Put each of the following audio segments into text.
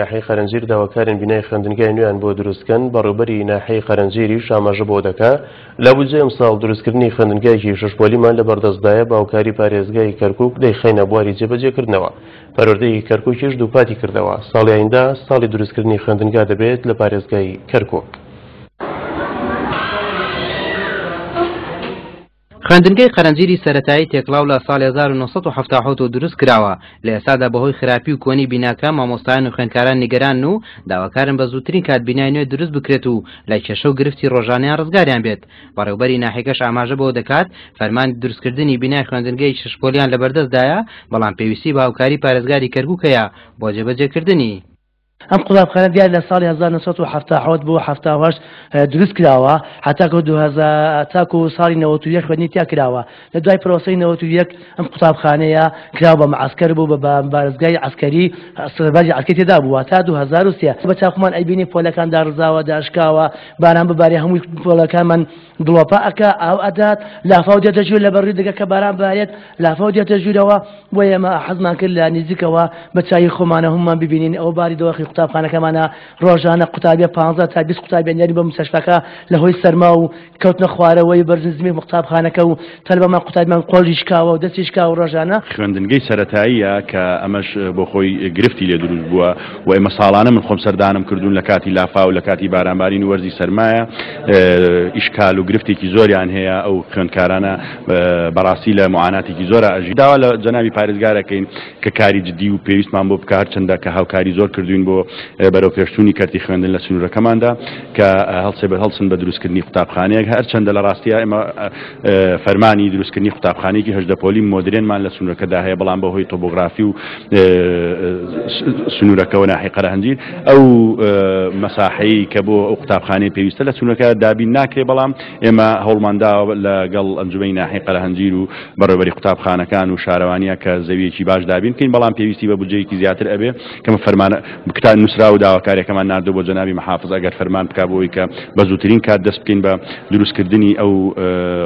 ناحیەی قەرەنجیر داواکارن بینای خوێندنگای نوێیان بۆ دروستکەن بەڕێوبەری ناحیەی قەرەنجیری شاماژە بۆ دەکا لە بودجەی ئەمساڵ دروستکردنی خوێندنگایەکی شەشپۆلیمان لە بەردەستدایە باوکاری پارێزگای کەرکوک دەیخەینە بواری جێبەجێکردنەوە پەروەردەی کەرکوکیش دووپاتی کردەوە ساڵی ئایندە ساڵی دروستکردنی خوێندنگا دەبێت لە پارێزگای کەرکوک. خوێندنگەی قەرەنجیری سەرەتایی تێکڵاو لە ساڵی هەزار و نۆ سەد و حەفتا و حەوت دروست کراوە، لە ئێستادا بەهۆی خراپی و کۆنی بیناکە مامۆستایان و خوێندکاران نیگەرانن و داواکارن بە زووترین کات بینای نوێ دروست بکرێت و لە کێشە و گرفتی ڕۆژانەیان ڕزگاریان بێت. بەڕێوبەری ناحیەکەش ئاماژە بەوە دەکات، فەرمانی دروستکردنی بینای خوێندنگەی شەشپۆلیان لەبەردەستدایە، بەڵام پێویستی بە هاوکاری پارێزگاری کەرکوک هەیە بۆ جێبەجێکردنی. ئەم قوتابخانە دیارە لە ساڵی هەزار و نۆ سەد و حەفتا و حەوت بۆ حەفتا و هەشت دروست کراوە هەتاکو دوو هەزا تاکو ساڵی نەوەت و یەک خوێندنی تیا کراوە لە دوای پرۆسەی نەوەت و یەک ئەم قوتابخانەیە کراوە بە معسکەر بوو بە بارزگای عەسکەری سەربازی عەسکەری تێدا بووە تا دوو هەزار و سێ بە چاخمان ئەیبینی پۆلەکان داڕزاوە داشکاوە باران ببارێ هەمووی پۆلەکانمان گڵۆپە ئەکا، ئاو ئەدات، لافاو دێتە ژوور، لە بەڕی دەگەکە باران بارێت، لافاو دێتە ژوورەوە، بۆیە ئێمە حەزمان کرد لە نیزیکەوە بە چاوی خۆمانە هوممان ببینین، ئەوە باری دۆخی قوتابخانەکەمانە، ڕۆژانە قوتابیە پانزە تا بیست قوتابیان دێن بۆ مستەشفەکە لە هۆی سەرما و کەوتنە خوارەوەی بەرزنزمی قوتابخانەکە و سەر بەمان قوتابیمان قۆلی شکاوە و دەستی شکاوە ڕۆژانە خوێندنگەی سەتاییە کە ئەمەش بۆ خۆی گرفتی لێ دروست بووە و ئێمە ساڵانە من خۆم سەردانم کردوون لە کاتی لافا و لە کاتی بارانبارین و وەرزی سەرمایە ئیشکال و گرفتێکی زۆریان هەیە ئەو خوێندکارانە بەڕاستی لە معاناتێکی زۆر ئەژی داوا لە جەناوی پارێزگارەکەین کە کاری جددی و پێویستمان بۆ بکار چنددە کە هاوکاری زۆر کردوین بۆ بەرەو پێشتونی کەرتی خوێندن لە سنوورەکەماندا کە هەڵسێ بە هەڵسن بە دروستکردنی قوتابخانەیەک هەرچەندە لە ڕاستیە ئێمە فەرمانی دروستکردنی قوتابخانەیەکی هەژدە پۆلی مۆدرێنمان لە سنوورەکەدا هەیە بەڵام بە هۆی تۆبۆگرافی و سنوورەکەەوە ناحی قەرهەنجیر ئەو مەساحەیە کە بۆ ئەو قوتابخانەی پێویستە لە سنوورەکە دابین ناکرێ بەڵام ئێمە هەوڵماندا لەگەڵ ئەنجومی ناحی قەرهەنجیر و بەڕێوەری قوتابخانەکان و شارەوانیە کە زەویەکی باش دابین بکەین بەڵام پێویستی بە بجەیەکی زیاتر ئەبێ کە فەرمانە کتاب نووسراو و داواکاریەکەمان ناردو بۆ جەنابی محافظ ئەگەر فەرمان بکا بۆی کە بە زووترین کات دەست بکەین بە دروستکردنی ئەو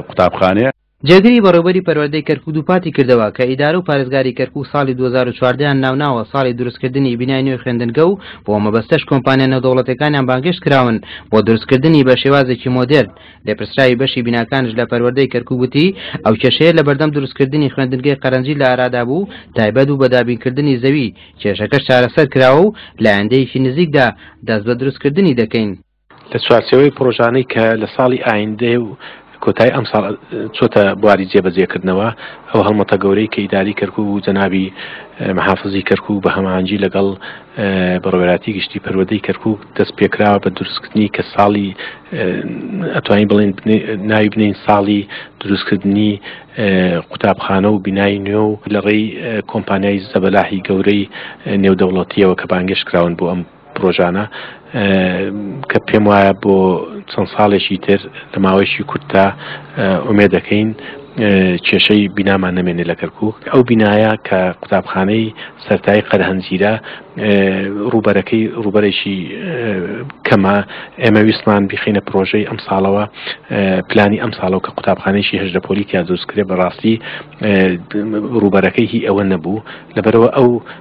قوتابخانەیە. جێگری بەڕێوبەری پەروەردەی کەرکوک دووپاتی کردەوە کە ئیدارە و پارێزگاری کەرکوک ساڵی دوو هەزار و چواردە یان ناوناوە ساڵی دروستکردنی بینای نوێی خوێندنگە و بۆ ئەو مەبەستەش کۆمپانیا نێودەوڵەتیەکانیان بانگێشت کراون بۆ دروستکردنی بە شێوازێکی مۆدێرن لێپرسراوی بەشی بیناکانش لە پەروەردەی کەرکوک وتی ئەو کێشەیە لە بەردەم دروستکردنی خوێندنگەی قەرەنجی لە ئارادا بوو تایبەت و بەدابینکردنی زەوی کێشەکەش چارەسەر کراوە و لایەندەیەکی نزیکدا دەست بە دروستکردنی دەکەین لە چوارچێوەی پڕۆژانەی کە لە ساڵی ئایندە و کۆتای ئەم ساڵ چۆتە بواری جێبەجێکردنەوە ئەو هەڵمەتە گەورەی کە ئیداری کەرکوو و جەنابی محافزی کەرکوو بە هەمانجی لەگەڵ بەڕێوەبەرایەتی گشتی پەروەدەی کەرکک دەست پێکراوە بە دروستکردنی کە ساڵی ئەتوانی بڵین ناوی بنین ساڵی دروستکردنی قوتابخانە و بینای نوێ و لە ڕێی کۆمپانیای زەبەلاحی گەورەی نێودەوڵەتیەوە کە بانگشت کراون بۆ ئەم پرۆژانە کە پێم وایە بۆ چەند ساڵێکی تر لە ماوەیەکی کورتدا ئومێ دەکەین کێشەی بینامان نەمێنێ لە کەرکک ئەو بینایە کە قوتابخانەی سەرای قەرهەنجیرە ڕوبەرەکەی ڕوبەرێکی کەمە ئێمە ویستمان بیخینە پرۆژەی ئەم ساڵەوە پلانی ئەم ساڵەوە کە قوتابخانێکی هەژدە پۆلی تیا دروستکرێ بەڕاستی ڕوبەرەکەی هی ئەوە نەبوو لەبەرەوە ئەو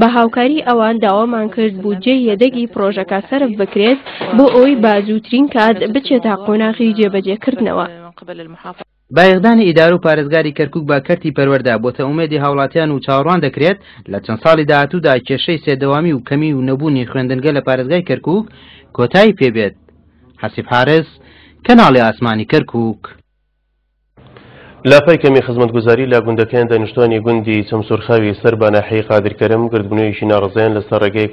بە هاوکاری ئەوان داوامان کرد بودجەی یەدەگی پڕۆژەکە سەرف بکرێت بۆ ئەوەی بە زووترین کات بچێتە قۆناغی جێبەجێکردنەوە. بایەخدانی ئیدارە و پارێزگاری کەرکوک بە کەرتی پەروەردە بۆتە ئومێدی هاوڵاتیان و چاوەڕوان دەکرێت لە چەند ساڵی داهاتوودا کێشەی سێدەوامی و کەمی و نەبوونی خوێندنگە لە پارێزگای کەرکوک کۆتایی پێبێت حەسیب حارس کەناڵی ئاسمانی کەرکوک لاپای کەمی خزمەتگوزاری لە گوندەکەیان دانیشتوانی گوندی چەمسورخاوی سەر بە ناحیەی قادرکەرەم گردبنەوەیەکی ناڕەزایان لەسەر ڕێگای